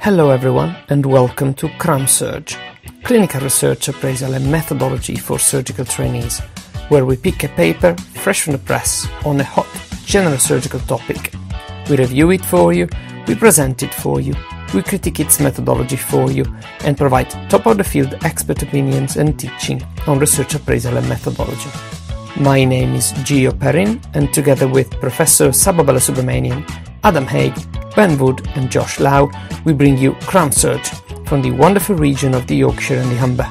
Hello everyone and welcome to CramSurg, clinical research appraisal and methodology for surgical trainees, where we pick a paper fresh from the press on a hot general surgical topic. We review it for you, we present it for you, we critique its methodology for you, and provide top of the field expert opinions and teaching on research appraisal and methodology. My name is Gio Perrin, and together with Professor Saba Balasubramanian, Adam Haig, Ben Wood, and Josh Lau, we bring you CramSurg from the wonderful region of the Yorkshire and the Humber.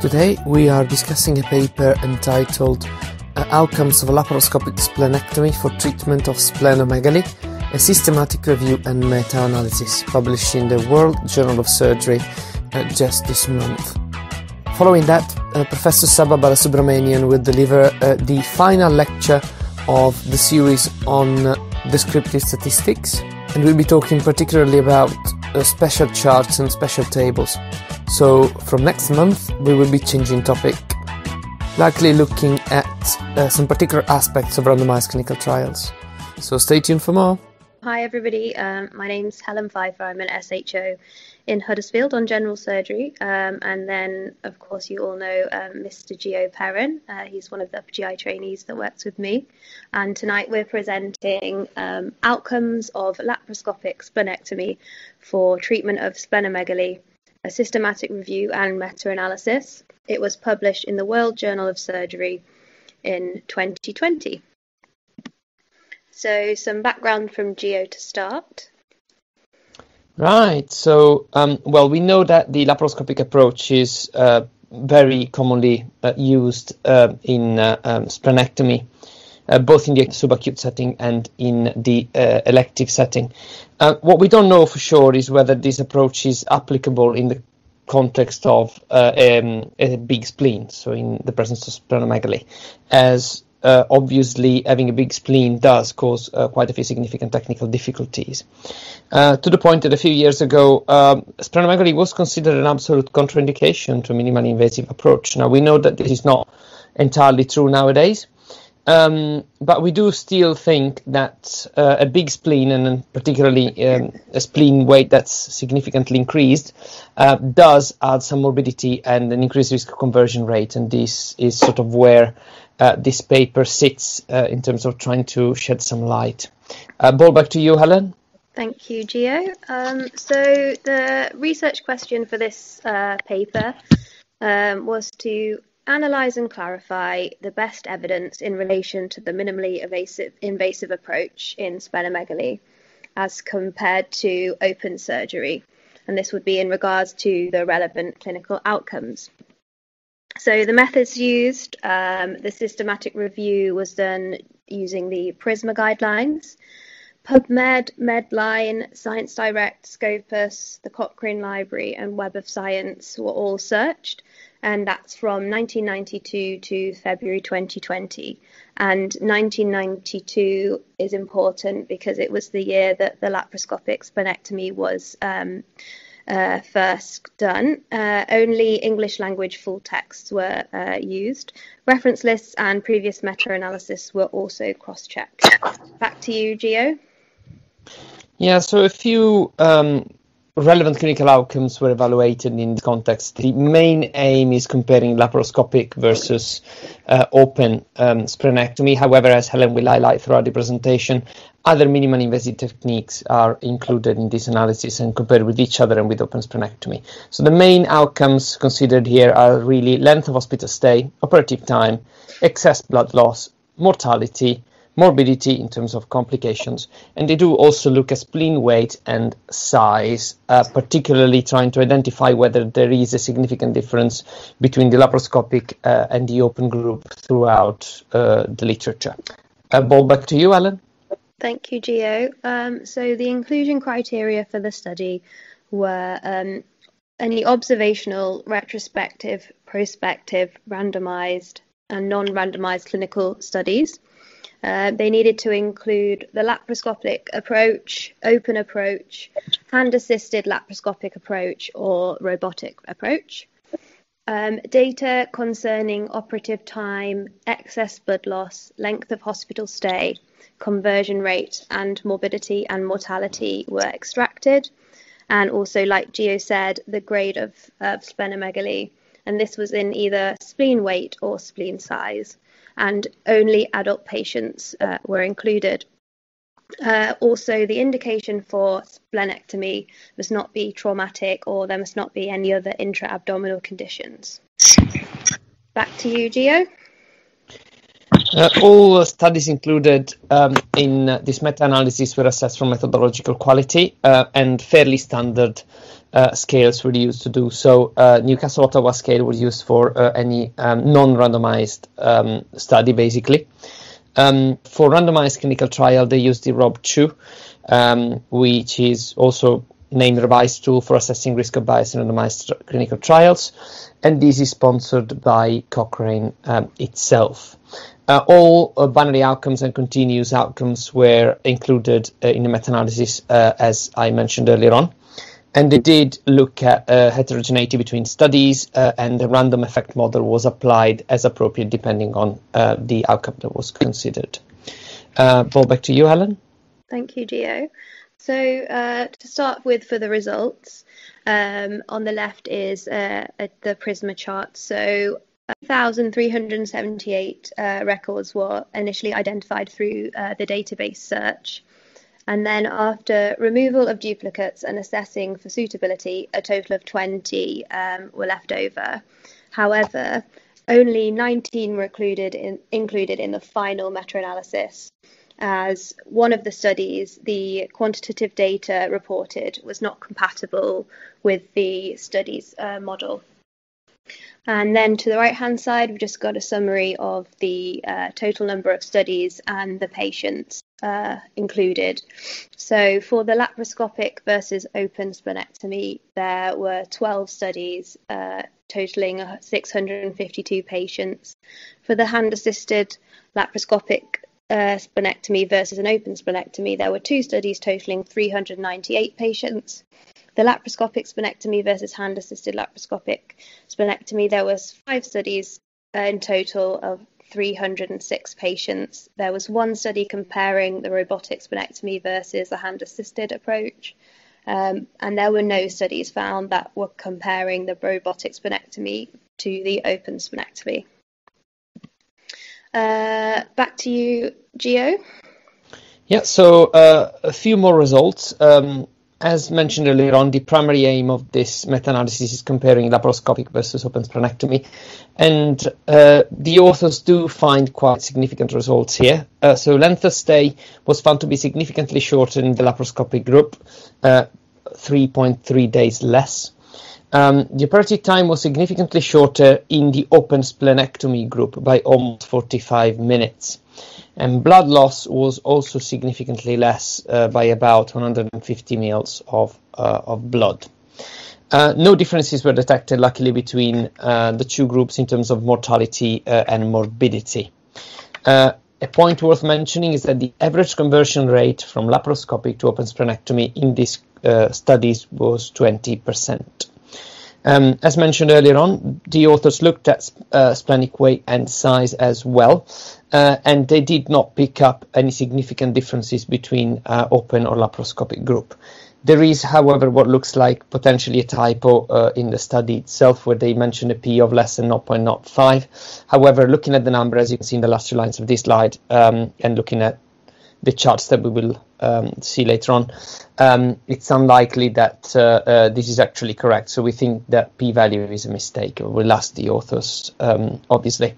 Today we are discussing a paper entitled Outcomes of Laparoscopic Splenectomy for Treatment of Splenomegaly, a systematic review and meta-analysis published in the World Journal of Surgery uh, just this month. Following that, uh, Professor Saba Balasubramanian will deliver uh, the final lecture of the series on uh, descriptive statistics, and we'll be talking particularly about uh, special charts and special tables. So, from next month, we will be changing topic, likely looking at uh, some particular aspects of randomized clinical trials. So, stay tuned for more. Hi, everybody. Um, my name's Helen Pfeiffer. I'm an SHO in Huddersfield on general surgery. Um, and then, of course, you all know um, Mr. Gio Perrin. Uh, he's one of the GI trainees that works with me. And tonight we're presenting um, outcomes of laparoscopic splenectomy for treatment of splenomegaly, a systematic review and meta analysis. It was published in the World Journal of Surgery in 2020. So, some background from Gio to start. Right. So, um, well, we know that the laparoscopic approach is uh, very commonly uh, used uh, in uh, um, splenectomy, uh, both in the subacute setting and in the uh, elective setting. what we don't know for sure is whether this approach is applicable in the context of um, a big spleen, so in the presence of splenomegaly, as uh, obviously having a big spleen does cause uh, quite a few significant technical difficulties. Uh, to the point that a few years ago, um, splenomegaly was considered an absolute contraindication to a minimally invasive approach. Now we know that this is not entirely true nowadays. Um, but we do still think that uh, a big spleen, and particularly um, a spleen weight that's significantly increased, uh, does add some morbidity and an increased risk of conversion rate. And this is sort of where this paper sits uh, in terms of trying to shed some light. Uh, ball back to you, Helen. Thank you, Gio. Um, so the research question for this uh, paper um, was to analyze and clarify the best evidence in relation to the minimally invasive, invasive approach in splenomegaly as compared to open surgery. And this would be in regards to the relevant clinical outcomes. So the methods used, um, the systematic review was done using the PRISMA guidelines. PubMed, Medline, Science Direct, Scopus, the Cochrane Library, and Web of Science were all searched, and that's from 1992 to February 2020. And 1992 is important because it was the year that the laparoscopic splenectomy was um, uh, first done. Uh, only English language full texts were uh, used. Reference lists and previous meta analysis were also cross checked. Back to you, Gio. Yeah, so a few um, relevant clinical outcomes were evaluated in this context. The main aim is comparing laparoscopic versus uh, open um, splenectomy. However, as Helen will highlight throughout the presentation, other minimally invasive techniques are included in this analysis and compared with each other and with open splenectomy. So the main outcomes considered here are really length of hospital stay, operative time, excess blood loss, mortality, morbidity in terms of complications. And they do also look at spleen weight and size, uh, particularly trying to identify whether there is a significant difference between the laparoscopic uh, and the open group throughout uh, the literature. Uh, ball back to you, Alan. Thank you, Gio. Um, so the inclusion criteria for the study were um, any observational, retrospective, prospective, randomized, and non-randomized clinical studies. Uh, they needed to include the laparoscopic approach, open approach, hand assisted laparoscopic approach, or robotic approach. Um, data concerning operative time, excess blood loss, length of hospital stay, conversion rate, and morbidity and mortality were extracted. and also, like Gio said, the grade of uh, splenomegaly. And this was in either spleen weight or spleen size, and only adult patients uh, were included. Uh, also, the indication for splenectomy must not be traumatic or there must not be any other intra abdominal conditions. Back to you, Gio. Uh, all studies included um, in this meta-analysis were assessed for methodological quality uh, and fairly standard uh, scales were used to do so. Uh, Newcastle Ottawa scale was used for uh, any um, non-randomized um, study, basically. Um, for randomized clinical trial, they used the ROB2, um, which is also named revised tool for assessing risk of bias in randomized clinical trials, and this is sponsored by Cochrane um, itself. Uh, all uh, binary outcomes and continuous outcomes were included uh, in the meta-analysis, uh, as I mentioned earlier on. And they did look at uh, heterogeneity between studies, uh, and the random effect model was applied as appropriate depending on the outcome that was considered. Ball back to you, Helen. Thank you, Gio. So to start with, for the results, um, on the left is the Prisma chart. So 1,378 uh, records were initially identified through uh, the database search. And then, after removal of duplicates and assessing for suitability, a total of 20 um, were left over. However, only 19 were included in, included in the final meta analysis, as one of the studies, the quantitative data reported, was not compatible with the study's uh, model. And then to the right hand side, we've just got a summary of the uh, total number of studies and the patients uh, included. So for the laparoscopic versus open splenectomy, there were 12 studies uh, totaling 652 patients. For the hand assisted laparoscopic uh, splenectomy versus an open splenectomy, there were two studies totaling 398 patients the laparoscopic splenectomy versus hand-assisted laparoscopic splenectomy, there was five studies uh, in total of 306 patients. There was one study comparing the robotic splenectomy versus the hand-assisted approach. Um, and there were no studies found that were comparing the robotic splenectomy to the open splenectomy. Uh, back to you, Gio. Yeah, so uh, a few more results. Um, as mentioned earlier on, the primary aim of this meta-analysis is comparing laparoscopic versus open splenectomy, and uh, the authors do find quite significant results here. Uh, so length of stay was found to be significantly shorter in the laparoscopic group, uh, 3.3 days less. Um, the operative time was significantly shorter in the open splenectomy group by almost 45 minutes and blood loss was also significantly less uh, by about 150 mils of, uh, of blood. Uh, no differences were detected, luckily, between uh, the two groups in terms of mortality uh, and morbidity. Uh, a point worth mentioning is that the average conversion rate from laparoscopic to open splenectomy in these studies was 20%. Um, as mentioned earlier on, the authors looked at uh, splenic weight and size as well, uh, and they did not pick up any significant differences between uh, open or laparoscopic group. There is, however, what looks like potentially a typo uh, in the study itself, where they mention a p of less than 0.05. However, looking at the number, as you can see in the last two lines of this slide, um, and looking at the charts that we will um, see later on, um, it's unlikely that uh, uh, this is actually correct. So we think that p-value is a mistake. Or We'll ask the authors, um, obviously.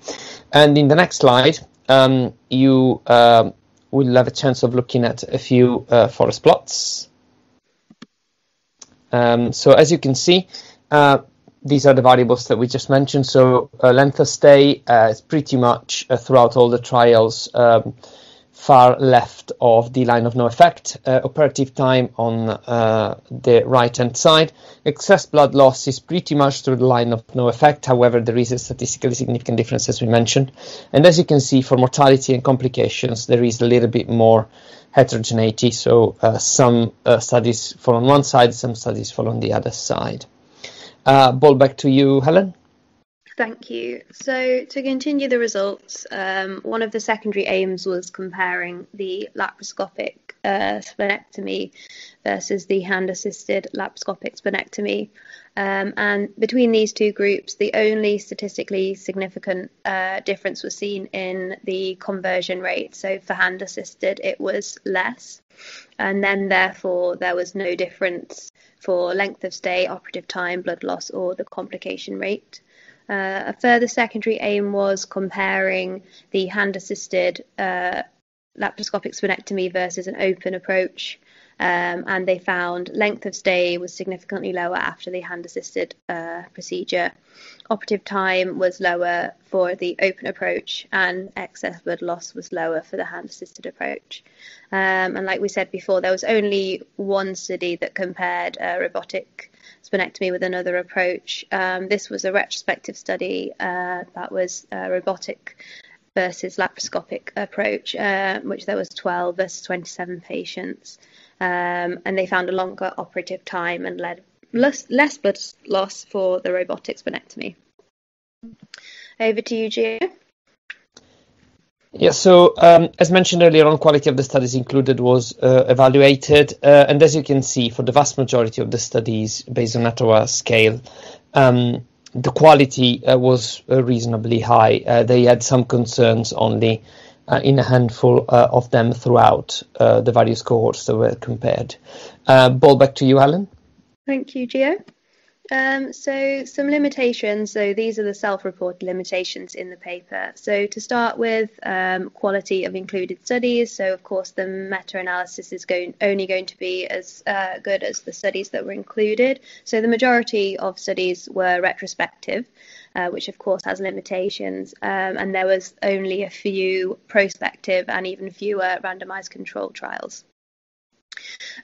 And in the next slide, um, you uh, will have a chance of looking at a few uh, forest plots. Um, so as you can see, uh, these are the variables that we just mentioned. So uh, length of stay is pretty much throughout all the trials um, far left of the line of no effect, uh, operative time on uh, the right hand side. Excess blood loss is pretty much through the line of no effect, however, there is a statistically significant difference as we mentioned. And as you can see, for mortality and complications, there is a little bit more heterogeneity, so uh, some uh, studies fall on one side, some studies fall on the other side. Uh, ball back to you, Helen. Thank you. So, to continue the results, um, one of the secondary aims was comparing the laparoscopic uh, splenectomy versus the hand assisted laparoscopic splenectomy. Um, and between these two groups, the only statistically significant uh, difference was seen in the conversion rate. So, for hand assisted, it was less. And then, therefore, there was no difference for length of stay, operative time, blood loss, or the complication rate. Uh, a further secondary aim was comparing the hand-assisted uh, laparoscopic splenectomy versus an open approach, um, and they found length of stay was significantly lower after the hand-assisted uh, procedure. Operative time was lower for the open approach, and excess blood loss was lower for the hand-assisted approach. Um, and like we said before, there was only one study that compared robotic splenectomy with another approach. Um, this was a retrospective study uh, that was robotic versus laparoscopic approach, uh, which there was 12 versus 27 patients, um, and they found a longer operative time and led less, less blood loss for the robotic splenectomy. Over to you, Gio. Yeah, so um, as mentioned earlier on, quality of the studies included was uh, evaluated, uh, and as you can see, for the vast majority of the studies based on Ottawa scale, um, the quality uh, was uh, reasonably high. Uh, they had some concerns only uh, in a handful of them throughout the various cohorts that were compared. ball back to you, Alan. Thank you, Gio. Um, so some limitations. So these are the self-reported limitations in the paper. So to start with, um, quality of included studies. So of course the meta-analysis is going, only going to be as uh, good as the studies that were included. So the majority of studies were retrospective. Uh, which of course has limitations, um, and there was only a few prospective and even fewer randomized control trials.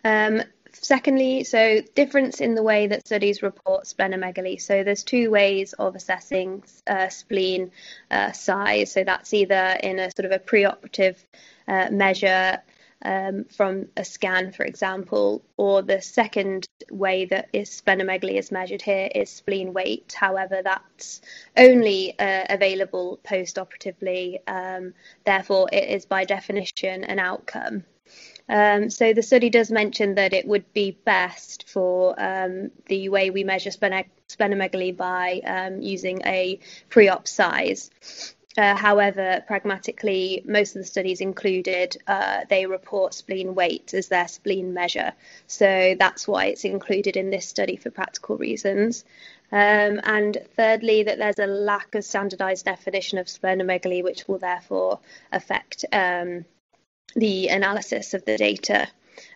Um, Secondly, so difference in the way that studies report splenomegaly. So there's two ways of assessing uh, spleen uh, size. So that's either in a sort of a preoperative uh, measure um, from a scan, for example, or the second way that is splenomegaly is measured here is spleen weight. However, that's only uh, available post-operatively. Um, therefore, it is by definition an outcome. Um, so the study does mention that it would be best for um, the way we measure splenomegaly by um, using a pre-op size. Uh, however, pragmatically, most of the studies included, uh, they report spleen weight as their spleen measure. So that's why it's included in this study for practical reasons. Um, and thirdly, that there's a lack of standardized definition of splenomegaly, which will therefore affect um, the analysis of the data.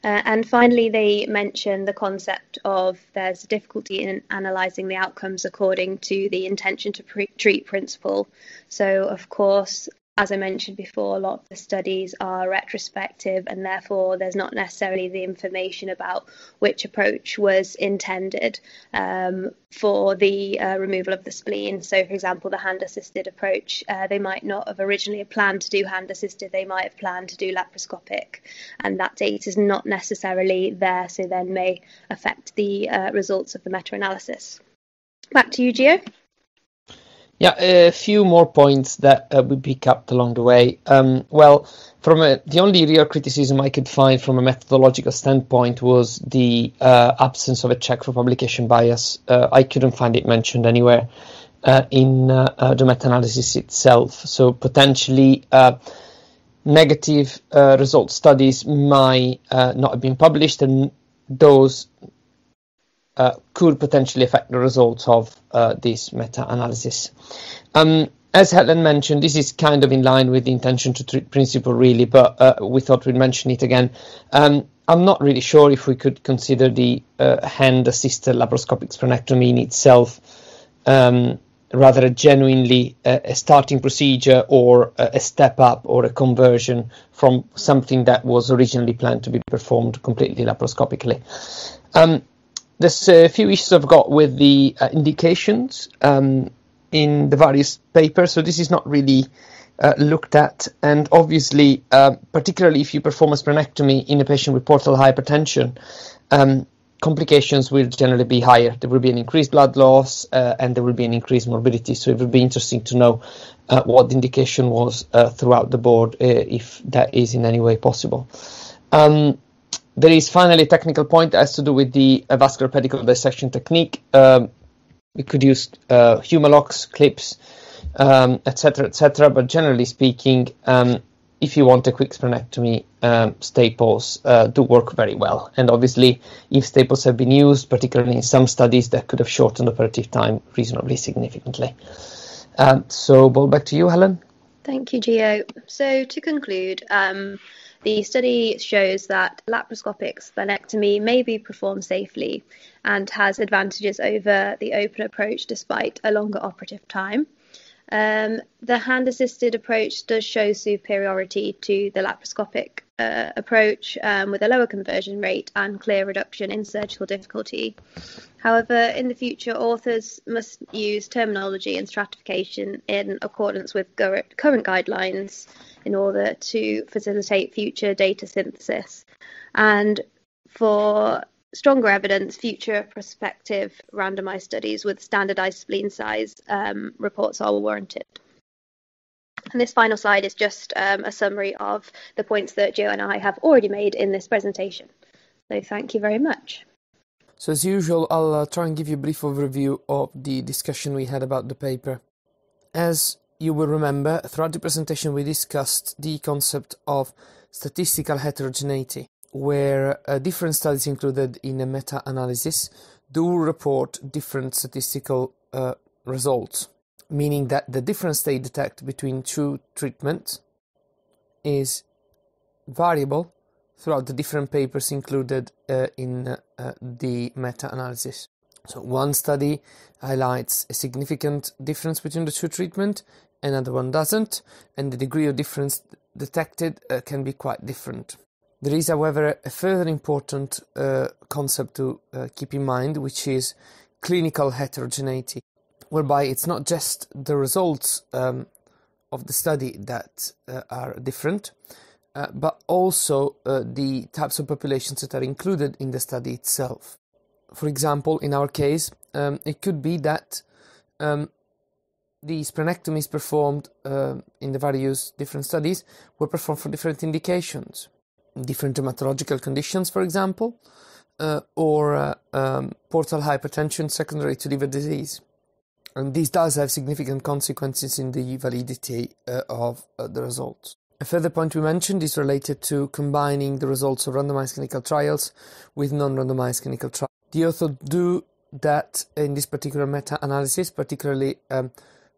Uh, and finally, they mention the concept of there's a difficulty in analysing the outcomes according to the intention to pre- treat principle. So, of course, as I mentioned before, a lot of the studies are retrospective, and therefore there's not necessarily the information about which approach was intended um, for the uh, removal of the spleen. So, for example, the hand assisted approach, uh, they might not have originally planned to do hand assisted, they might have planned to do laparoscopic, and that data is not necessarily there, so then may affect the uh, results of the meta analysis. Back to you, Gio. Yeah, a few more points that uh, we pick up along the way. Um, well, from a, the only real criticism I could find from a methodological standpoint was the uh, absence of a check for publication bias. Uh, I couldn't find it mentioned anywhere uh, in uh, uh, the meta-analysis itself. So potentially negative result studies might not have been published, and those uh, could potentially affect the results of uh, this meta-analysis. Um, as Helen mentioned, this is kind of in line with the intention to treat principle, really, but uh, we thought we'd mention it again. Um, I'm not really sure if we could consider the uh, hand-assisted laparoscopic splenectomy in itself um, rather a genuinely uh, a starting procedure or a step up or a conversion from something that was originally planned to be performed completely laparoscopically. Um, there's a few issues I've got with the uh, indications um, in the various papers, so this is not really uh, looked at. And obviously, uh, particularly if you perform a splenectomy in a patient with portal hypertension, um, complications will generally be higher. There will be an increased blood loss uh, and there will be an increased morbidity. So it would be interesting to know uh, what the indication was uh, throughout the board, uh, if that is in any way possible. Um, there is finally a technical point that has to do with the uh, vascular pedicle dissection technique. Um, we could use uh, Hem-o-loks, clips, etc., um, etc. Et but generally speaking, um, if you want a quick splenectomy, um, staples uh, do work very well. And obviously, if staples have been used, particularly in some studies, that could have shortened operative time reasonably significantly. Um, so, ball back to you, Helen. Thank you, Gio. So, to conclude, um, the study shows that laparoscopic splenectomy may be performed safely and has advantages over the open approach despite a longer operative time. Um, the hand assisted approach does show superiority to the laparoscopic uh, approach um, with a lower conversion rate and clear reduction in surgical difficulty. However, in the future, authors must use terminology and stratification in accordance with current guidelines in order to facilitate future data synthesis. And for stronger evidence, future prospective randomized studies with standardized spleen size um, reports are warranted. And this final slide is just um, a summary of the points that Gio and I have already made in this presentation. So thank you very much. So as usual, I'll uh, try and give you a brief overview of the discussion we had about the paper. As you will remember, throughout the presentation we discussed the concept of statistical heterogeneity where uh, different studies included in a meta-analysis do report different statistical uh, results, meaning that the difference they detect between two treatments is variable throughout the different papers included uh, in uh, the meta-analysis. So one study highlights a significant difference between the two treatments, another one doesn't, and the degree of difference detected uh, can be quite different. There is, however, a further important uh, concept to uh, keep in mind, which is clinical heterogeneity, whereby it's not just the results um, of the study that uh, are different, uh, but also uh, the types of populations that are included in the study itself. For example, in our case, um, it could be that um, the splenectomies performed uh, in the various different studies were performed for different indications different dermatological conditions, for example, uh, or uh, um, portal hypertension secondary to liver disease. And this does have significant consequences in the validity uh, of uh, the results. A further point we mentioned is related to combining the results of randomized clinical trials with non-randomized clinical trials. The authors do that in this particular meta-analysis, particularly um,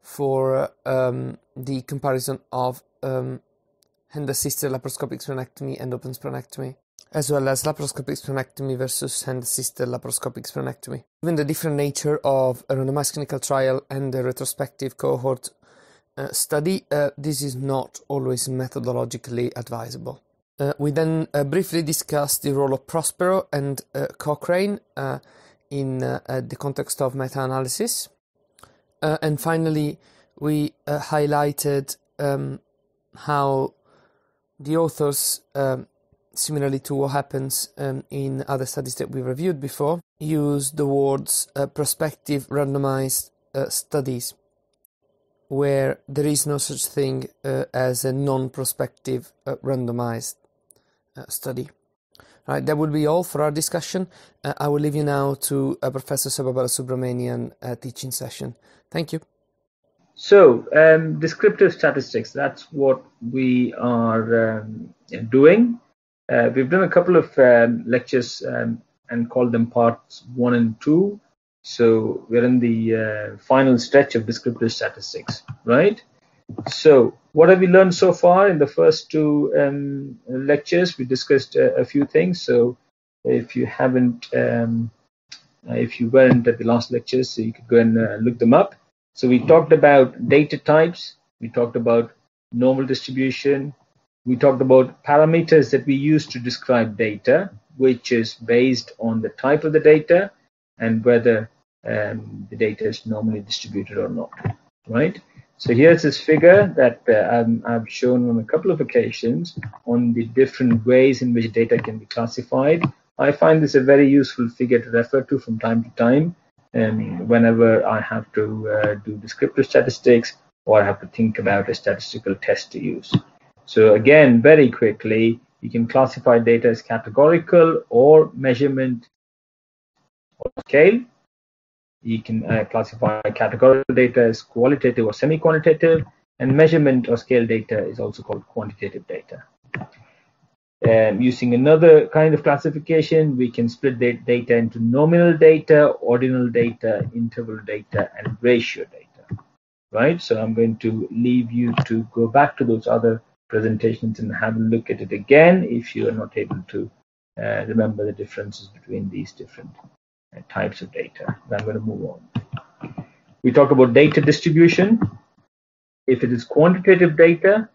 for um, the comparison of um, hand-assisted laparoscopic splenectomy and open splenectomy, as well as laparoscopic splenectomy versus hand-assisted laparoscopic splenectomy. Given the different nature of a randomized clinical trial and a retrospective cohort uh, study, uh, this is not always methodologically advisable. Uh, we then uh, briefly discussed the role of Prospero and uh, Cochrane uh, in the context of meta-analysis. and finally, we highlighted um, how the authors, um, similarly to what happens um, in other studies that we reviewed before, use the words uh, prospective randomized uh, studies, where there is no such thing uh, as a non-prospective uh, randomized uh, study. Right, that will be all for our discussion. Uh, I will leave you now to Professor Subba Balasubramanian teaching session. Thank you. So, um, descriptive statistics, that's what we are um, doing. Uh, we've done a couple of um, lectures um, and called them parts one and two. So, we're in the uh, final stretch of descriptive statistics, right? So, what have we learned so far in the first two um, lectures? We discussed a, few things. So, if you haven't, um, if you weren't at the last lectures, so you could go and uh, look them up. So we talked about data types, we talked about normal distribution, we talked about parameters that we use to describe data, which is based on the type of the data and whether um, the data is normally distributed or not, right? So here's this figure that uh, I've shown on a couple of occasions on the different ways in which data can be classified I find this a very useful figure to refer to from time to time um, whenever I have to uh, do descriptive statistics or I have to think about a statistical test to use. So again, very quickly, you can classify data as categorical or measurement or scale. You can uh, classify categorical data as qualitative or semi-quantitative, and measurement or scale data is also called quantitative data. Um, using another kind of classification, we can split the data into nominal data, ordinal data, interval data, and ratio data. Right? So I'm going to leave you to go back to those other presentations and have a look at it again if you are not able to uh, remember the differences between these different uh, types of data. I'm going to move on. We talk about data distribution. If it is quantitative data,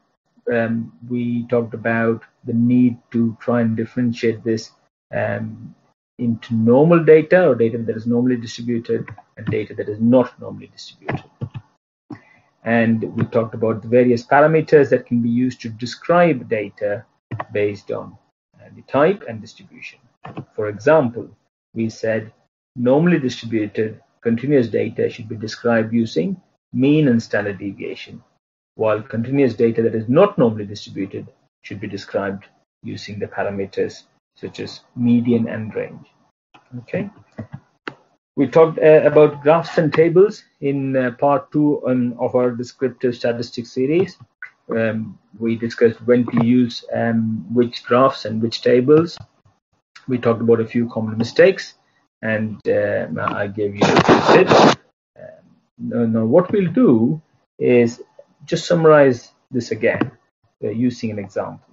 um, we talked about the need to try and differentiate this um, into normal data or data that is normally distributed and data that is not normally distributed. And we talked about the various parameters that can be used to describe data based on uh, the type and distribution. For example, we said normally distributed continuous data should be described using mean and standard deviation while continuous data that is not normally distributed should be described using the parameters such as median and range. Okay. We talked uh, about graphs and tables in uh, part two on, of our descriptive statistics series. Um, we discussed when to use um, which graphs and which tables. We talked about a few common mistakes, and uh, I gave you a tips. Um, now, now, what we'll do is just summarize this again uh, using an example.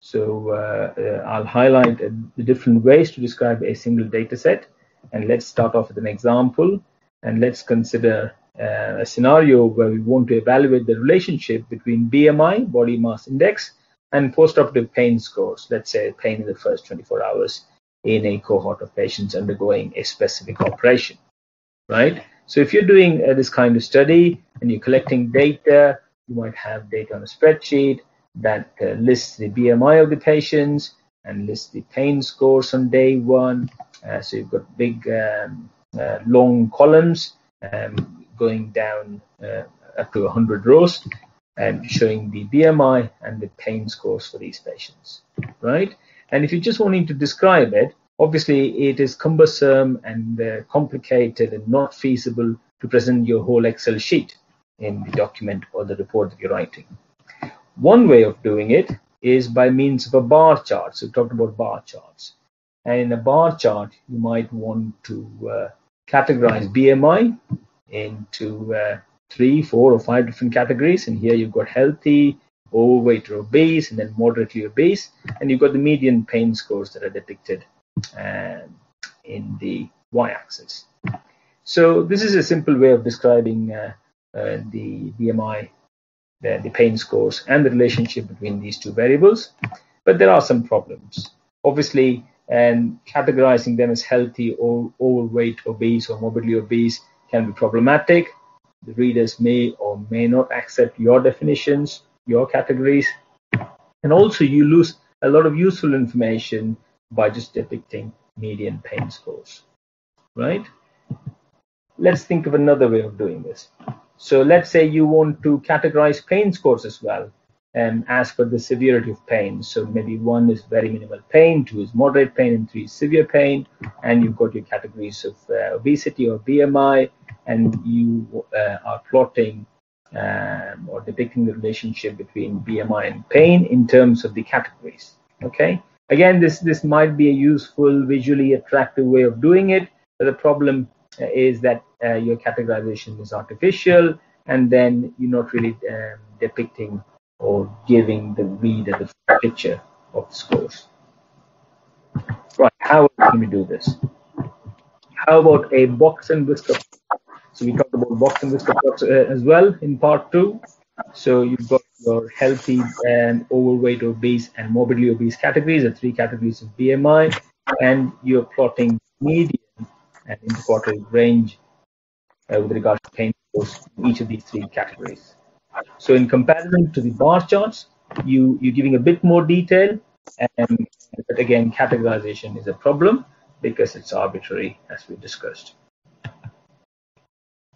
So uh, uh, I'll highlight the different ways to describe a single data set. And let's start off with an example. And let's consider uh, a scenario where we want to evaluate the relationship between BMI, body mass index, and postoperative pain scores. Let's say pain in the first 24 hours in a cohort of patients undergoing a specific operation, right? So if you're doing uh, this kind of study and you're collecting data, you might have data on a spreadsheet that uh, lists the BMI of the patients and lists the pain scores on day one. Uh, so you've got big, um, uh, long columns um, going down uh, up to 100 rows and showing the BMI and the pain scores for these patients, right? And if you're just wanting to describe it, Obviously, it is cumbersome and uh, complicated and not feasible to present your whole Excel sheet in the document or the report that you're writing. One way of doing it is by means of a bar chart. So we talked about bar charts. And in a bar chart, you might want to uh, categorize BMI into uh, three, four, or five different categories. And here you've got healthy, overweight or obese, and then moderately obese. And you've got the median pain scores that are depicted um, in the y-axis. So this is a simple way of describing uh, uh, the BMI, the, the, pain scores, and the relationship between these two variables. But there are some problems. Obviously, and categorizing them as healthy or overweight, obese, or morbidly obese can be problematic. The readers may or may not accept your definitions, your categories, and also you lose a lot of useful information by just depicting median pain scores, right? Let's think of another way of doing this. So let's say you want to categorize pain scores as well, and as per the severity of pain. So maybe one is very minimal pain, two is moderate pain, and three is severe pain. And you've got your categories of uh, obesity or BMI, and you uh, are plotting um, or depicting the relationship between BMI and pain in terms of the categories. Okay, Again, this, this might be a useful, visually attractive way of doing it, but the problem uh, is that uh, your categorization is artificial, and then you're not really um, depicting or giving the reader the picture of the scores. Right, how can we do this? How about a box and whisker? So we talked about box and whisker uh, as well in part two. So you've got your healthy and overweight, obese, and morbidly obese categories, the three categories of BMI, and you're plotting median and interquartile range uh, with regard to pain scores in each of these three categories. So in comparison to the bar charts, you, you're giving a bit more detail Um, but again, categorization is a problem because it's arbitrary, as we discussed.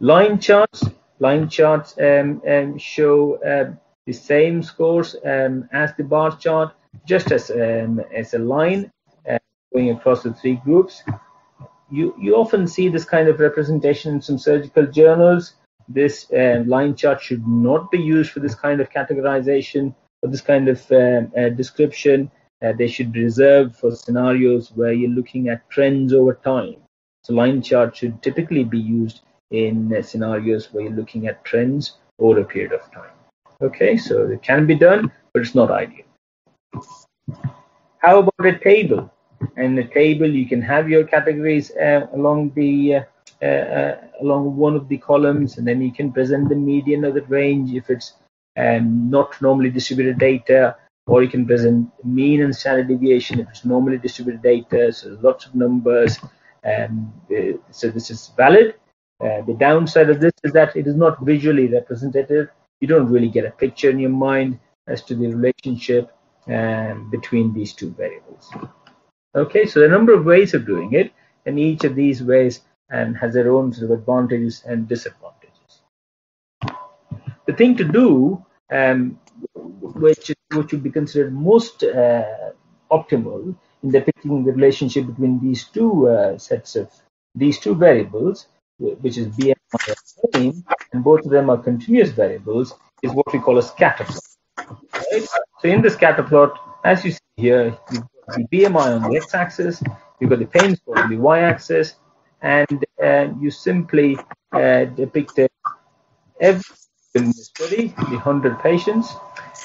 Line charts. Line charts um, um, show uh, the same scores um, as the bar chart, just as um, as a line going across the three groups. You you often see this kind of representation in some surgical journals. This line chart should not be used for this kind of categorization or this kind of um, uh, description. Uh, they should be reserved for scenarios where you're looking at trends over time. So line chart should typically be used in scenarios where you're looking at trends over a period of time. Okay, so it can be done, but it's not ideal. How about a table? In a table, you can have your categories uh, along the uh, uh, along one of the columns, and then you can present the median of the range if it's um, not normally distributed data, or you can present mean and standard deviation if it's normally distributed data. So lots of numbers. Um, uh, so this is valid. Uh, the downside of this is that it is not visually representative you don't really get a picture in your mind as to the relationship um, between these two variables. Okay, so there are a number of ways of doing it, and each of these ways um, has their own sort of advantages and disadvantages. The thing to do, um, which which would be considered most uh, optimal in depicting the relationship between these two uh, sets of these two variables, which is BMI and and both of them are continuous variables, is what we call a scatter plot. Right? So in the scatter plot, as you see here, you've got the BMI on the x-axis, you've got the pain score on the y-axis, and uh, you simply uh, depicted every in the study, the 100 patients,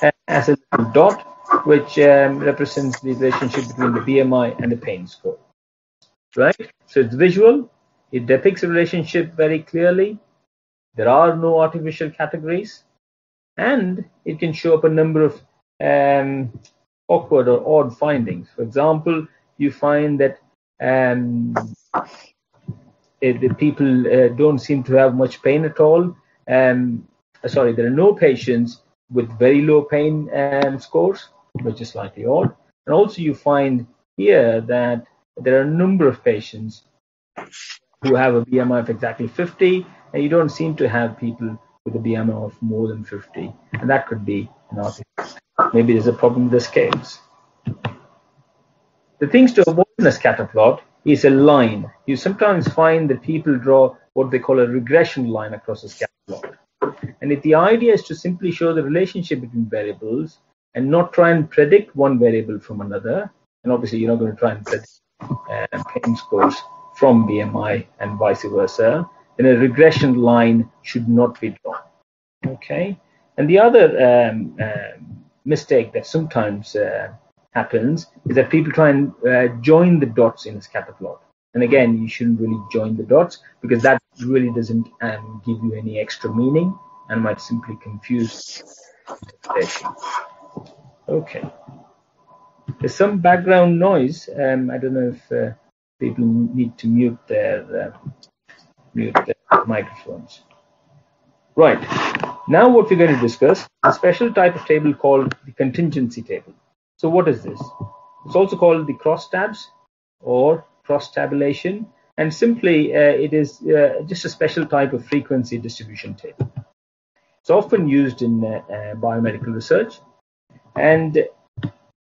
uh, as a little dot, which um, represents the relationship between the BMI and the pain score. Right? So it's visual, it depicts relationship very clearly. There are no artificial categories, and it can show up a number of um, awkward or odd findings. For example, you find that um, the people uh, don't seem to have much pain at all. Um, sorry, there are no patients with very low pain um, scores, which is slightly odd. And also, you find here that there are a number of patients who have a BMI of exactly 50, and you don't seem to have people with a BMI of more than 50, and that could be an artifact. Maybe there's a problem with the scales. The things to avoid in a scatter plot is a line. You sometimes find that people draw what they call a regression line across a scatter plot. And if the idea is to simply show the relationship between variables and not try and predict one variable from another, and obviously you're not going to try and predict uh, pain scores from BMI and vice versa, then a regression line should not be drawn. Okay, and the other um, uh, mistake that sometimes uh, happens is that people try and uh, join the dots in a scatter plot. And again, you shouldn't really join the dots because that really doesn't um, give you any extra meaning and might simply confuse Okay. There's some background noise. Um, I don't know if uh, people need to mute their uh, mute their microphones. Right. Now what we're going to discuss a special type of table called the contingency table. So what is this? It's also called the cross tabs or cross tabulation and simply uh, it is uh, just a special type of frequency distribution table. It's often used in uh, uh biomedical research and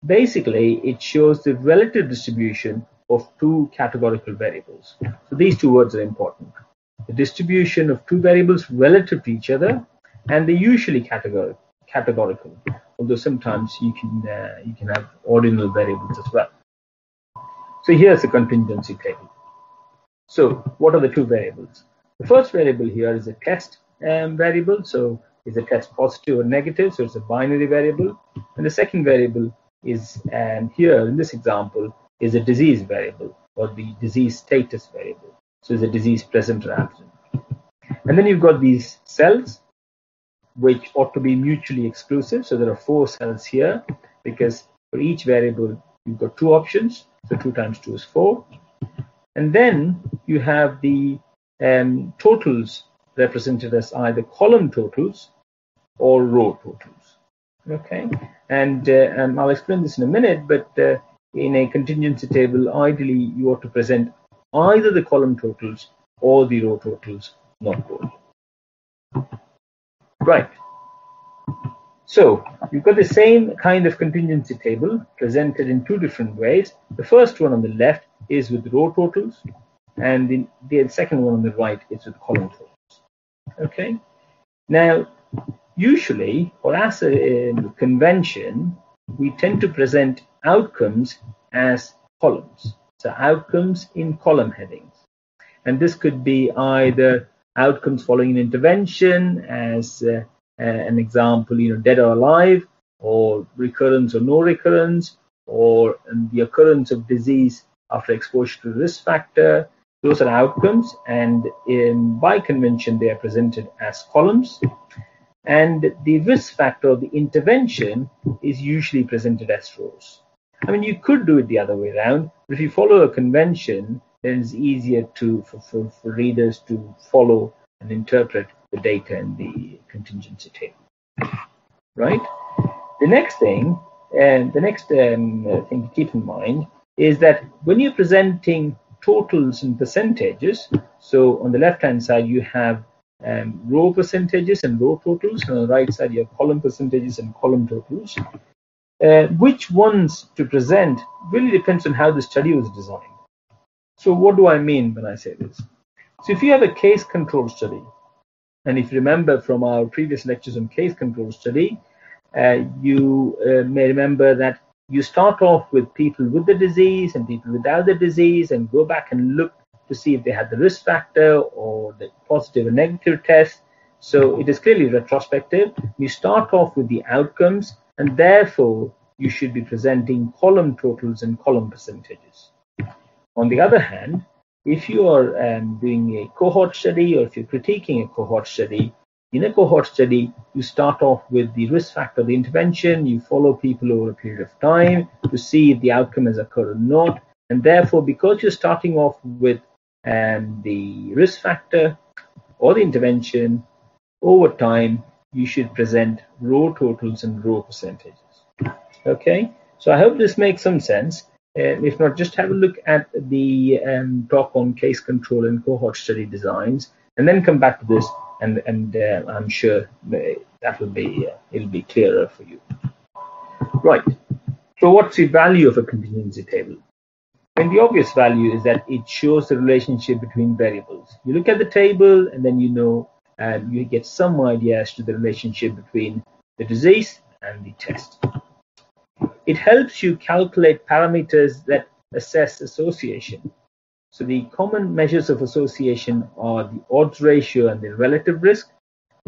basically it shows the relative distribution of two categorical variables. So these two words are important. The distribution of two variables relative to each other, and they're usually categor categorical, although sometimes you can uh, you can have ordinal variables as well. So here's the contingency table. So what are the two variables? The first variable here is a test um, variable. So is a test positive or negative? So it's a binary variable. And the second variable is um, here in this example is a disease variable or the disease status variable. So is a disease present or absent. And then you've got these cells which ought to be mutually exclusive. So there are four cells here because for each variable you've got two options. So two times two is four. And then you have the um, totals represented as either column totals or row totals. Okay, And um, I'll explain this in a minute, but in a contingency table, ideally you ought to present either the column totals or the row totals, not both. Right. So you've got the same kind of contingency table presented in two different ways. The first one on the left is with row totals, and the, the second one on the right is with column totals. Okay. Now, usually, or as a, a convention, we tend to present outcomes as columns. So outcomes in column headings. And this could be either outcomes following an intervention as uh, an example, you know, dead or alive, or recurrence or no recurrence, or the occurrence of disease after exposure to risk factor. Those are outcomes, and in, by convention, they are presented as columns. And the risk factor, of the intervention, is usually presented as rows. I mean, you could do it the other way around, but if you follow a convention, then it's easier to for, for, for readers to follow and interpret the data in the contingency table. Right? The next thing, and the next um, thing to keep in mind is that when you're presenting totals and percentages, so on the left-hand side you have um, row percentages and row totals, and on the right side you have column percentages and column totals. Uh, which ones to present really depends on how the study was designed. So what do I mean when I say this? So if you have a case control study, and if you remember from our previous lectures on case control study, uh, you uh, may remember that you start off with people with the disease and people without the disease and go back and look to see if they had the risk factor or the positive or negative test. So it is clearly retrospective. You start off with the outcomes and therefore you should be presenting column totals and column percentages. On the other hand, if you are um, doing a cohort study or if you're critiquing a cohort study, in a cohort study, you start off with the risk factor of the intervention, you follow people over a period of time to see if the outcome has occurred or not. And therefore, because you're starting off with um, the risk factor or the intervention, over time, you should present row totals and row percentages. Okay, so I hope this makes some sense. Uh, if not, just have a look at the um, talk on case control and cohort study designs, and then come back to this, and and uh, I'm sure that will be uh, it'll be clearer for you. Right. So, what's the value of a contingency table? Mean, the obvious value is that it shows the relationship between variables. You look at the table, and then you know, and you get some idea as to the relationship between the disease and the test. It helps you calculate parameters that assess association. So the common measures of association are the odds ratio and the relative risk.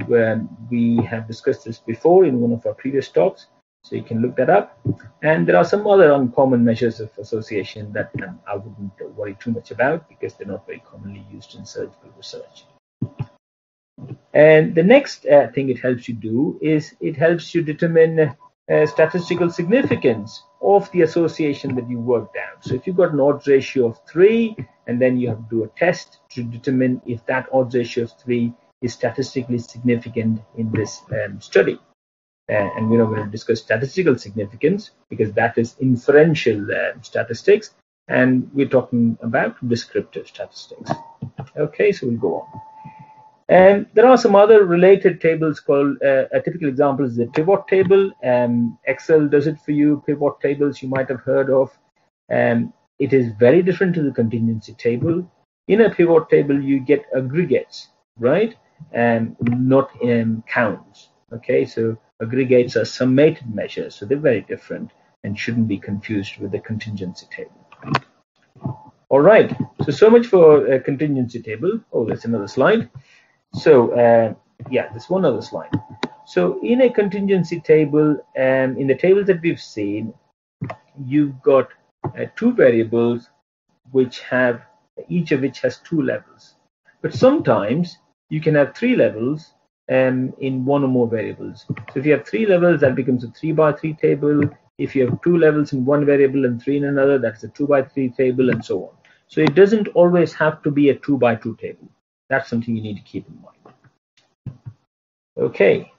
Where we have discussed this before in one of our previous talks, so you can look that up. And there are some other uncommon measures of association that um, I wouldn't worry too much about because they're not very commonly used in surgical research. And the next uh, thing it helps you do is it helps you determine uh, statistical significance of the association that you worked out. So if you've got an odds ratio of three, and then you have to do a test to determine if that odds ratio of three is statistically significant in this um, study. Uh, and we're not going to discuss statistical significance because that is inferential uh, statistics, and we're talking about descriptive statistics. Okay, so we'll go on. And there are some other related tables called, uh, a typical example is the pivot table. Um, Excel does it for you, pivot tables you might have heard of. Um, it is very different to the contingency table. In a pivot table, you get aggregates, right? And not in counts. Okay, so aggregates are summated measures, so they're very different and shouldn't be confused with the contingency table. All right, so so much for a contingency table. Oh, there's another slide. So uh, yeah, there's one other slide. So in a contingency table, um, in the tables that we've seen, you've got uh, two variables which have each of which has two levels. But sometimes you can have three levels um, in one or more variables. So if you have three levels, that becomes a three by three table. If you have two levels in one variable and three in another, that's a two by three table and so on. So it doesn't always have to be a two by two table. That's something you need to keep in mind. Okay.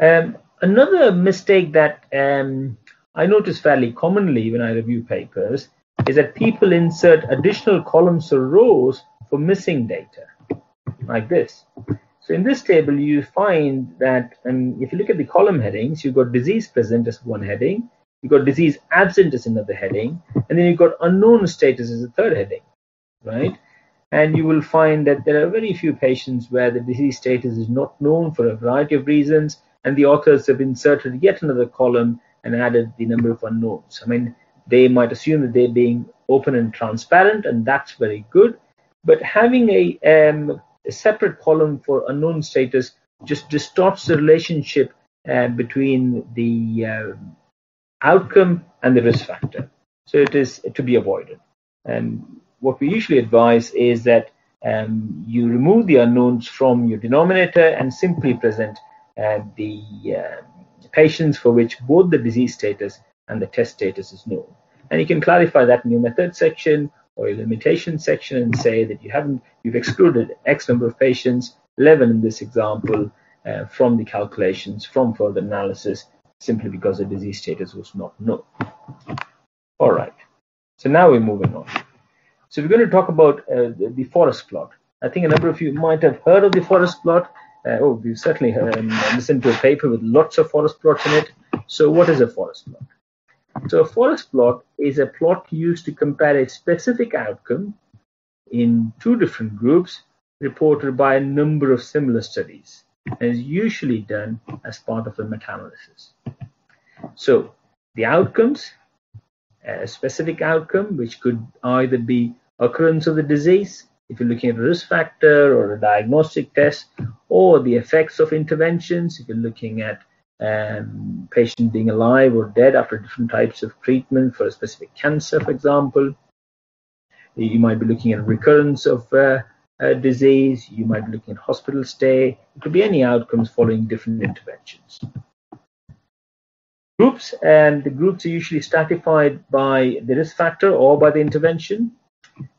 Um, another mistake that um, I notice fairly commonly when I review papers is that people insert additional columns or rows for missing data, like this. So in this table, you find that um, if you look at the column headings, you've got disease present as one heading, you've got disease absent as another heading, and then you've got unknown status as a third heading, right? And you will find that there are very few patients where the disease status is not known for a variety of reasons, and the authors have inserted yet another column and added the number of unknowns. I mean, they might assume that they're being open and transparent, and that's very good. But having a, um, a separate column for unknown status just distorts the relationship uh, between the uh, outcome and the risk factor. So it is to be avoided. And what we usually advise is that um, you remove the unknowns from your denominator and simply present uh, the uh, patients for which both the disease status and the test status is known. And you can clarify that in your method section or your limitation section and say that you haven't, you've excluded X number of patients, 11 in this example, uh, from the calculations, from further analysis, simply because the disease status was not known. All right. So now we're moving on. So we're going to talk about uh, the, forest plot. I think a number of you might have heard of the forest plot. Uh, oh, we've certainly um, listened to a paper with lots of forest plots in it. So what is a forest plot? So a forest plot is a plot used to compare a specific outcome in two different groups reported by a number of similar studies and is usually done as part of a meta-analysis. So the outcomes, a specific outcome, which could either be occurrence of the disease, if you're looking at a risk factor or a diagnostic test, or the effects of interventions, if you're looking at um, patient being alive or dead after different types of treatment for a specific cancer, for example. You might be looking at recurrence of uh, a disease. You might be looking at hospital stay. It could be any outcomes following different interventions. Groups, and the groups are usually stratified by the risk factor or by the intervention.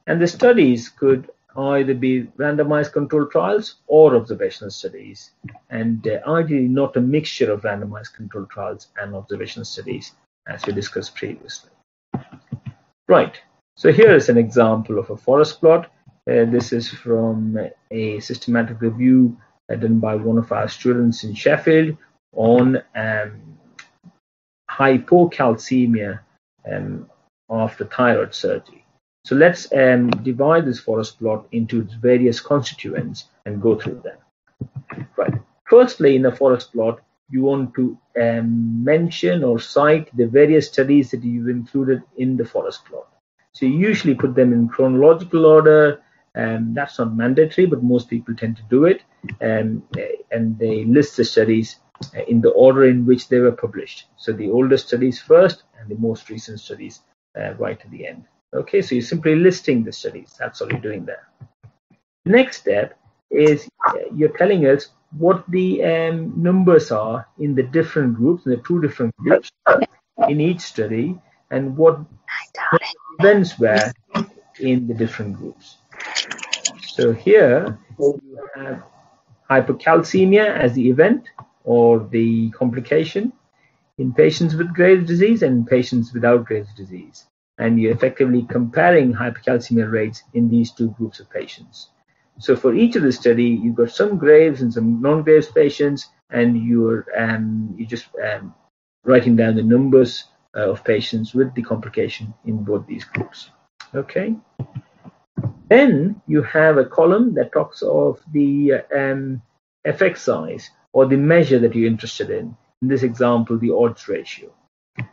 And the studies could either be randomized controlled trials or observational studies, and uh, ideally not a mixture of randomized controlled trials and observational studies, as we discussed previously. Right, so here is an example of a forest plot. Uh, this is from a systematic review uh, done by one of our students in Sheffield on um, hypocalcemia um, after thyroid surgery. So let's um, divide this forest plot into its various constituents and go through them. Right. Firstly, in the forest plot, you want to um, mention or cite the various studies that you've included in the forest plot. So you usually put them in chronological order, and that's not mandatory, but most people tend to do it, and, and they list the studies in the order in which they were published. So the oldest studies first, and the most recent studies uh, right at the end. Okay, so you're simply listing the studies. That's all you're doing there. The next step is uh, you're telling us what the um, numbers are in the different groups, in the two different groups in each study, and what events were in the different groups. So here you have hypocalcemia as the event or the complication in patients with Graves' disease and patients without Graves' disease and you're effectively comparing hypercalcemia rates in these two groups of patients. So for each of the study, you've got some Graves and some non-Graves patients, and you're um, you're just um, writing down the numbers uh, of patients with the complication in both these groups. Okay. Then you have a column that talks of the um, effect size or the measure that you're interested in. In this example, the odds ratio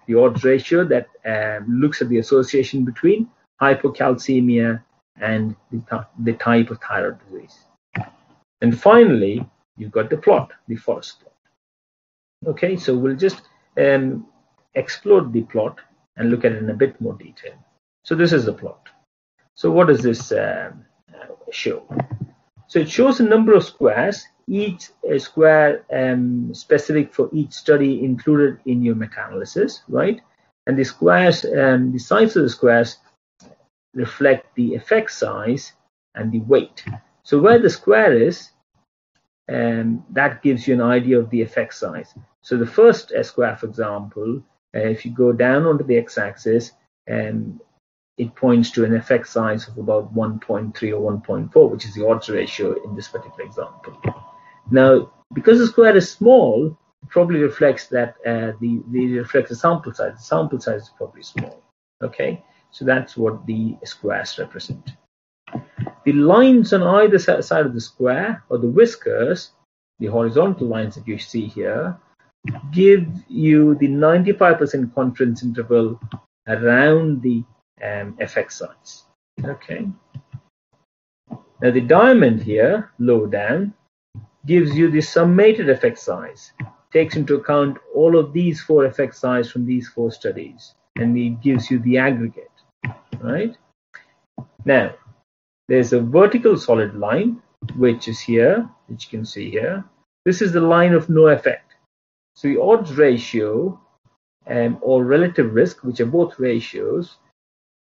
the odds ratio that um, looks at the association between hypocalcemia and the, the type of thyroid disease. And finally, you've got the plot, the forest plot. Okay, so we'll just um, explore the plot and look at it in a bit more detail. So this is the plot. So what does this um, show? So it shows a number of squares each square um, specific for each study included in your meta-analysis, right? And the squares, um, the size of the squares reflect the effect size and the weight. So where the square is, um, that gives you an idea of the effect size. So the first square, for example, uh, if you go down onto the x-axis, um, it points to an effect size of about 1.3 or 1.4, which is the odds ratio in this particular example. Now, because the square is small, it probably reflects that uh, the, the reflects the sample size. The sample size is probably small. Okay, so that's what the squares represent. The lines on either side of the square, or the whiskers, the horizontal lines that you see here, give you the 95% confidence interval around the um, effect size. Okay. Now the diamond here, low down, gives you the summated effect size, takes into account all of these four effect size from these four studies, and it gives you the aggregate, right? Now, there's a vertical solid line, which is here, which you can see here. This is the line of no effect. So the odds ratio um, or relative risk, which are both ratios,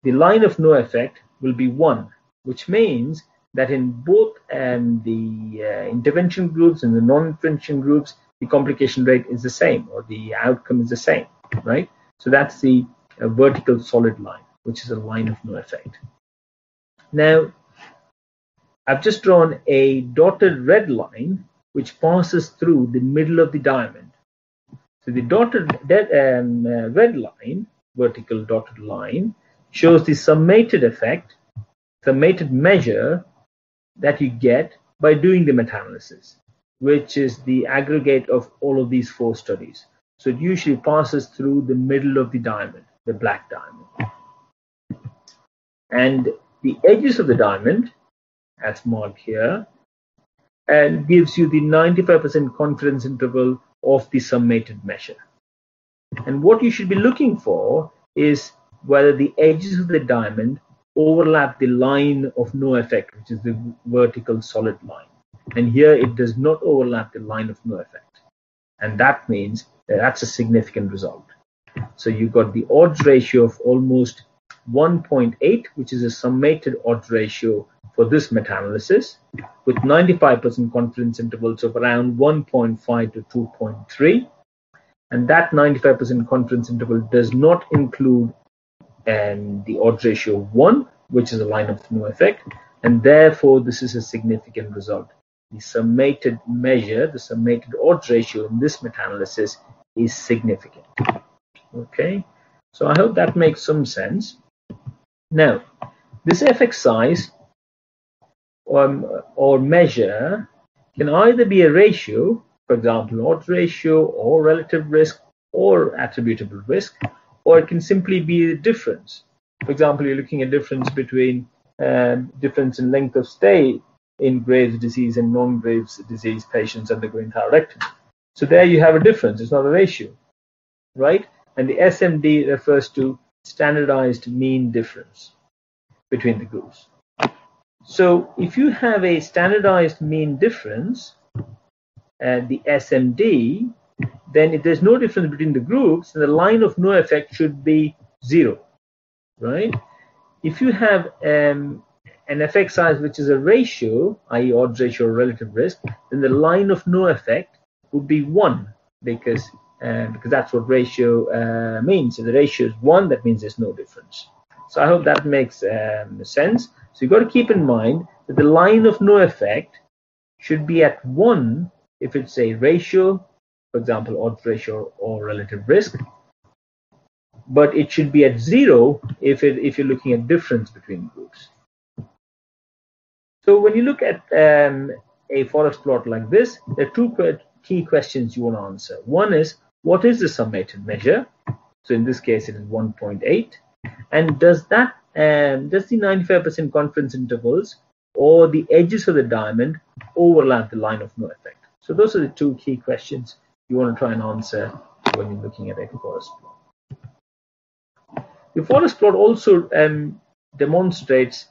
the line of no effect will be 1, which means that in both um, the uh, intervention groups and the non-intervention groups, the complication rate is the same or the outcome is the same, right? So that's the uh, vertical solid line, which is a line of no effect. Now, I've just drawn a dotted red line which passes through the middle of the diamond. So the dotted um, uh, red line, vertical dotted line, shows the summated effect, summated measure that you get by doing the meta-analysis, which is the aggregate of all of these four studies. So it usually passes through the middle of the diamond, the black diamond. And the edges of the diamond, as marked here, and gives you the 95% confidence interval of the summated measure. And what you should be looking for is whether the edges of the diamond overlap the line of no effect, which is the vertical solid line. And here it does not overlap the line of no effect. And that means that that's a significant result. So you've got the odds ratio of almost 1.8, which is a summated odds ratio for this meta-analysis, with 95% confidence intervals of around 1.5 to 2.3. And that 95% confidence interval does not include and the odds ratio of 1, which is a line of no effect, and therefore this is a significant result. The summated measure, the summated odds ratio in this meta-analysis is significant. Okay, so I hope that makes some sense. Now, this effect size or, or measure can either be a ratio, for example, odds ratio or relative risk or attributable risk, or it can simply be a difference. For example, you're looking at difference between uh, difference in length of stay in Graves' disease and non-Graves' disease patients undergoing thyroidectomy. So there you have a difference. It's not a ratio, right? And the SMD refers to standardized mean difference between the groups. So if you have a standardized mean difference, uh, the SMD, then if there's no difference between the groups, then the line of no effect should be zero, right? If you have um, an effect size which is a ratio, i.e. odds ratio or relative risk, then the line of no effect would be one because uh, because that's what ratio uh, means. If the ratio is one, that means there's no difference. So I hope that makes um, sense. So you've got to keep in mind that the line of no effect should be at one if it's a ratio for example, odds ratio or relative risk. But it should be at zero if, it, if you're looking at difference between groups. So when you look at um, a forest plot like this, there are two key questions you want to answer. One is, what is the summated measure? So in this case, it is 1.8. And does that, um, does the 95% confidence intervals or the edges of the diamond overlap the line of no effect? So those are the two key questions you want to try and answer when you're looking at a forest plot. The forest plot also um, demonstrates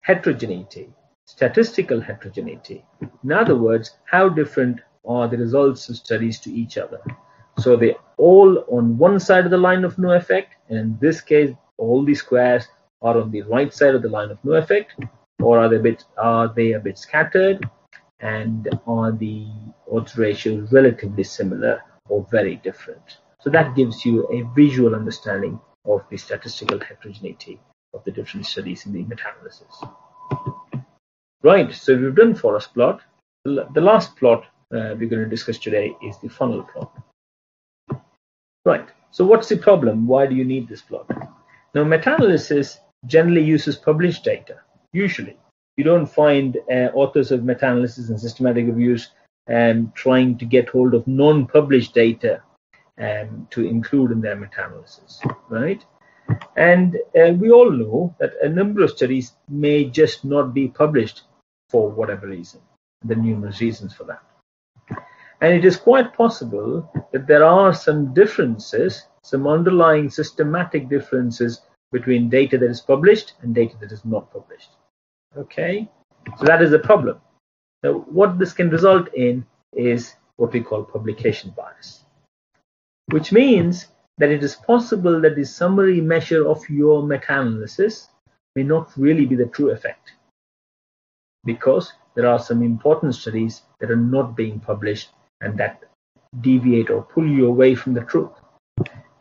heterogeneity, statistical heterogeneity. In other words, how different are the results of studies to each other. So they all on one side of the line of no effect, and in this case, all the squares are on the right side of the line of no effect, or are they a bit are they a bit scattered? And are the odds ratios relatively similar or very different. So that gives you a visual understanding of the statistical heterogeneity of the different studies in the meta-analysis. Right, so we've done forest plot. The last plot uh, we're going to discuss today is the funnel plot. Right, so what's the problem? Why do you need this plot? Now, meta-analysis generally uses published data, usually. You don't find uh, authors of meta-analysis and systematic reviews um, trying to get hold of non-published data um, to include in their meta-analysis, right? And uh, we all know that a number of studies may just not be published for whatever reason. There are numerous reasons for that. And it is quite possible that there are some differences, some underlying systematic differences between data that is published and data that is not published. Okay? So that is the problem. Now, what this can result in is what we call publication bias, which means that it is possible that the summary measure of your meta-analysis may not really be the true effect because there are some important studies that are not being published and that deviate or pull you away from the truth.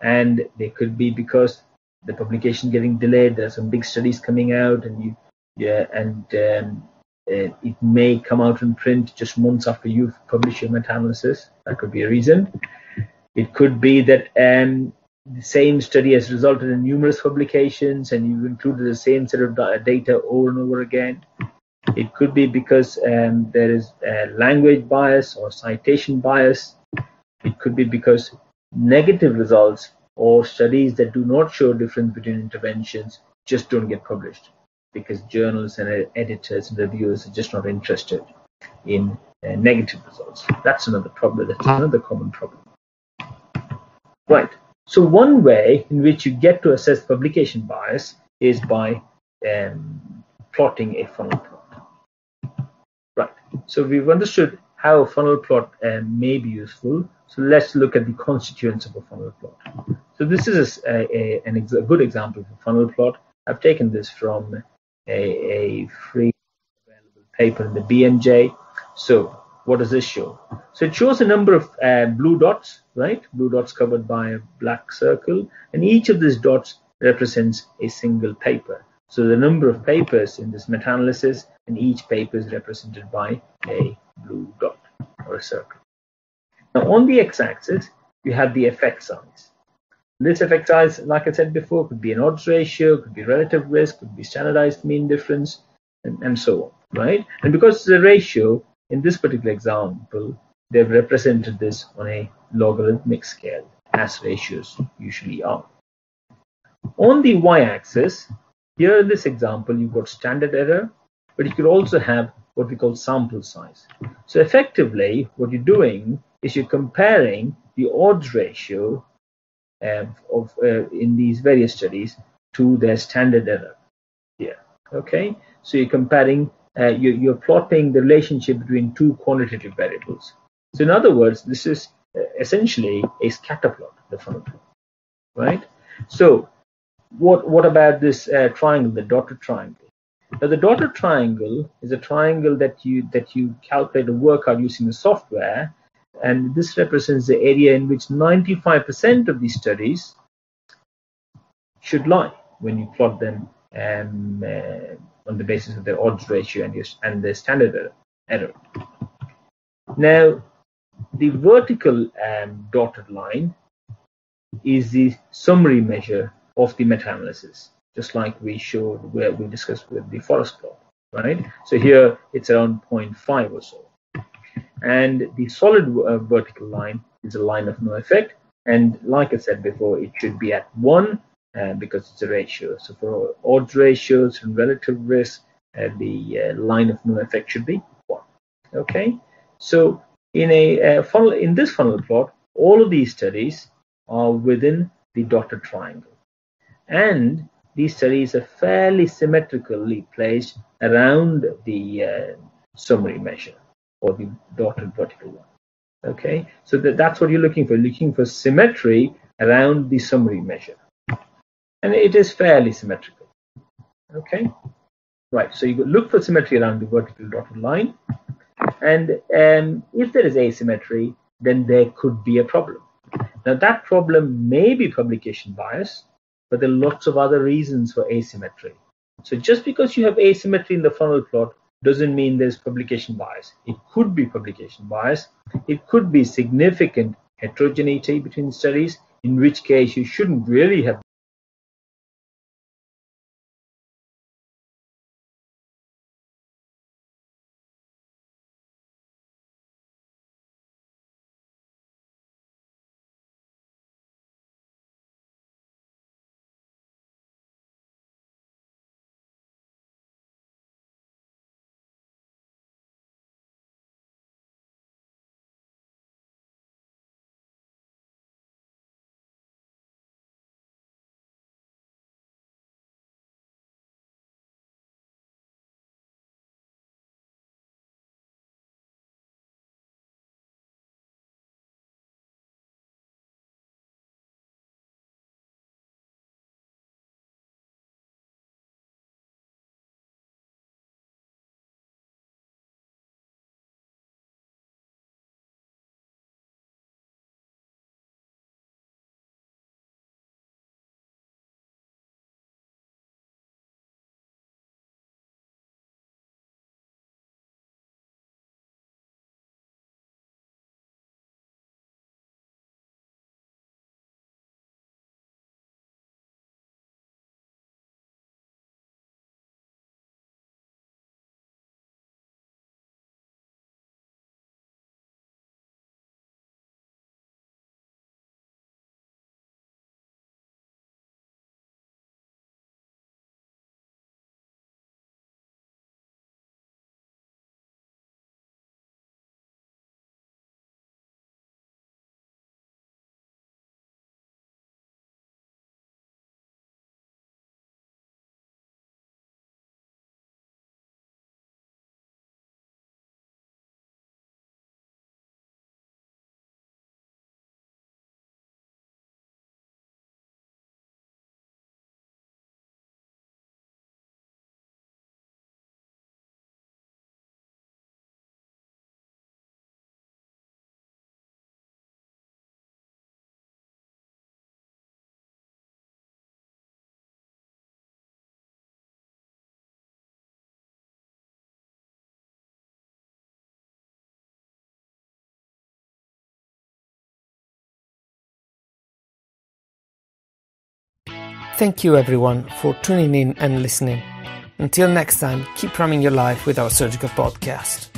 And they could be because the publication getting delayed. There are some big studies coming out, and you, yeah, and um, uh, it may come out in print just months after you've published your meta-analysis. That could be a reason. It could be that um, the same study has resulted in numerous publications, and you've included the same set of data over and over again. It could be because um, there is language bias or citation bias. It could be because negative results or studies that do not show difference between interventions just don't get published because journals and editors and reviewers are just not interested in uh, negative results. That's another problem. That's another common problem. Right. So one way in which you get to assess publication bias is by um, plotting a funnel plot. Right. So we've understood how a funnel plot uh, may be useful. So let's look at the constituents of a funnel plot. So this is a, a, a good example of a funnel plot. I've taken this from a, a free available paper in the BMJ. So what does this show? So it shows a number of uh, blue dots, right? Blue dots covered by a black circle, and each of these dots represents a single paper. So the number of papers in this meta-analysis and each paper is represented by a blue dot or a circle. Now on the x-axis, you have the effect size. This effect size, like I said before, could be an odds ratio, could be relative risk, could be standardized mean difference, and, and so on, right? And because it's a ratio, in this particular example, they've represented this on a logarithmic scale, as ratios usually are. On the y-axis, here in this example, you've got standard error, but you could also have what we call sample size. So effectively, what you're doing is you're comparing the odds ratio of uh, in these various studies to their standard error here. Okay, so you're comparing, uh, you're, you're, plotting the relationship between two quantitative variables. So in other words, this is uh, essentially a scatter plot, the plot, right? So what what about this uh, triangle, the dotted triangle? Now the dotted triangle is a triangle that you that you calculate and work out using the software, and this represents the area in which 95% of these studies should lie when you plot them um, uh, on the basis of their odds ratio and, your, and the standard error. error. Now, the vertical um, dotted line is the summary measure of the meta-analysis, just like we showed where we discussed with the forest plot, right? So here it's around 0.5 or so. And the solid uh, vertical line is a line of no effect. And like I said before, it should be at 1 uh, because it's a ratio. So for odds ratios and relative risk, uh, the uh, line of no effect should be 1. Okay? So in a uh, funnel, in this funnel plot, all of these studies are within the dotted triangle and these studies are fairly symmetrically placed around the uh, summary measure or the dotted vertical one. Okay, so that, that's what you're looking for. You're looking for symmetry around the summary measure. And it is fairly symmetrical. Okay, right, so you look for symmetry around the vertical dotted line. And um, if there is asymmetry, then there could be a problem. Now, that problem may be publication bias, but there are lots of other reasons for asymmetry. So just because you have asymmetry in the funnel plot doesn't mean there's publication bias. It could be publication bias. It could be significant heterogeneity between studies, in which case you shouldn't really have Thank you everyone for tuning in and listening. Until next time, keep running your life with our surgical podcast.